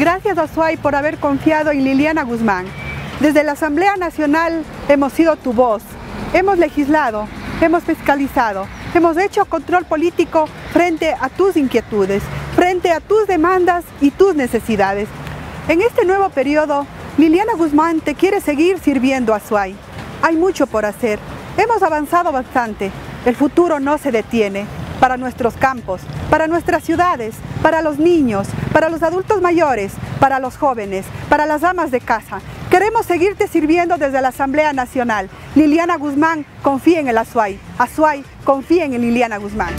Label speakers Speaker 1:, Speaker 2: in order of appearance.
Speaker 1: Gracias a SUAY por haber confiado en Liliana Guzmán. Desde la Asamblea Nacional hemos sido tu voz, hemos legislado, hemos fiscalizado, hemos hecho control político frente a tus inquietudes, frente a tus demandas y tus necesidades. En este nuevo periodo, Liliana Guzmán te quiere seguir sirviendo a SUAY. Hay mucho por hacer, hemos avanzado bastante, el futuro no se detiene para nuestros campos, para nuestras ciudades, para los niños, para los adultos mayores, para los jóvenes, para las amas de casa. Queremos seguirte sirviendo desde la Asamblea Nacional. Liliana Guzmán, confíen en el Azuay. Azuay, confíen en Liliana Guzmán.